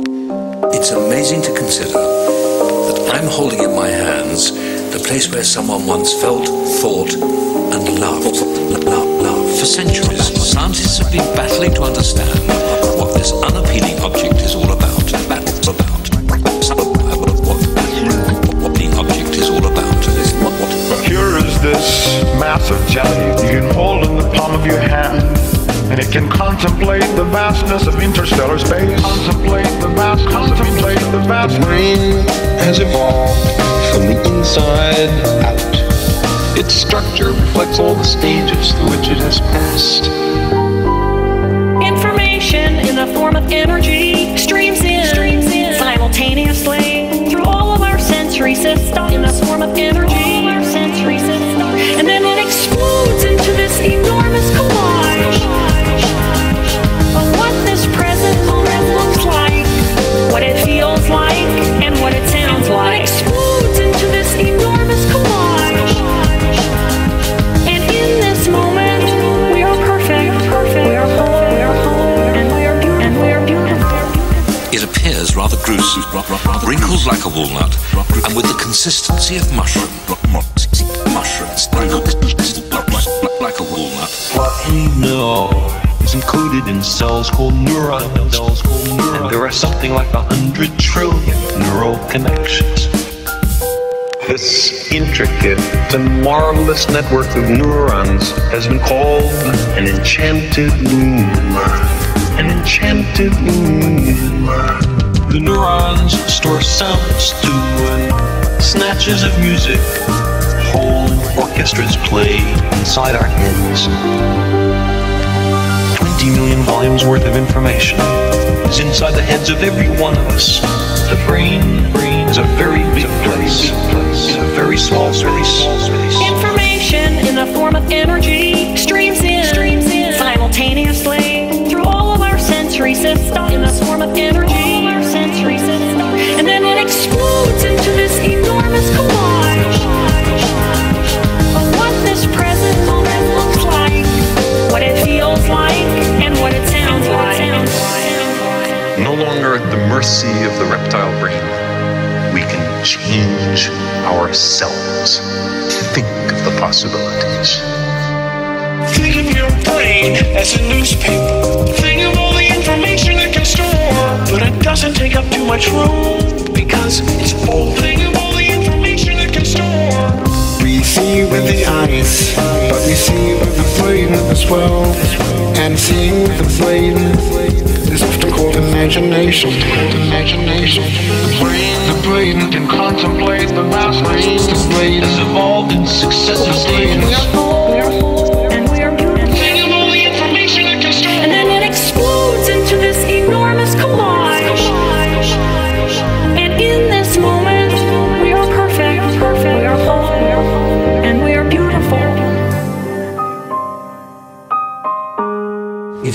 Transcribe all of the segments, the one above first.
It's amazing to consider that I'm holding in my hands the place where someone once felt, thought, and loved. Love, love. For centuries, scientists have been battling to understand what this unappealing object is all about. About. What the object is all about. Here is this mass of jelly you can hold in the palm of your hand. And it can contemplate the vastness of interstellar space. Contemplate the vast, contemplate the vast. The brain has evolved from the inside out. Its structure reflects all the stages through which it has passed. Information in the form of energy streams in, streams in simultaneously through all of our sensory systems in the form of energy. Rather gruesome, wrinkled like a walnut, and with the consistency of mushroom. Mushrooms, like a walnut. What we know is encoded in cells called neurons. Cells called neurons. And there are something like a hundred trillion neural connections. This intricate and marvelous network of neurons has been called an enchanted loom. An enchanted loom. The neurons store sounds and snatches of music. Whole orchestras play inside our heads. 20 million volumes worth of information is inside the heads of every one of us. The brain, brain is a very big place. It's a very small space. Information in the form of energy streams in, streams in simultaneously through all of our sensory systems in the form of energy. Mercy of the reptile brain, we can change ourselves. Think of the possibilities. Think of your brain as a newspaper. Think of all the information it can store. But it doesn't take up too much room because it's full. Think of all the information it can store. We see with the eyes, but we see with the brain as well. And seeing with the brain is often called imagination. Imagination. The brain, the brain can contemplate the vast brain. The brain Has evolved in successive stages.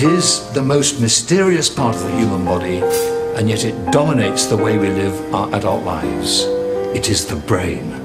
Is the most mysterious part of the human body, and yet it dominates the way we live our adult lives. It is the brain.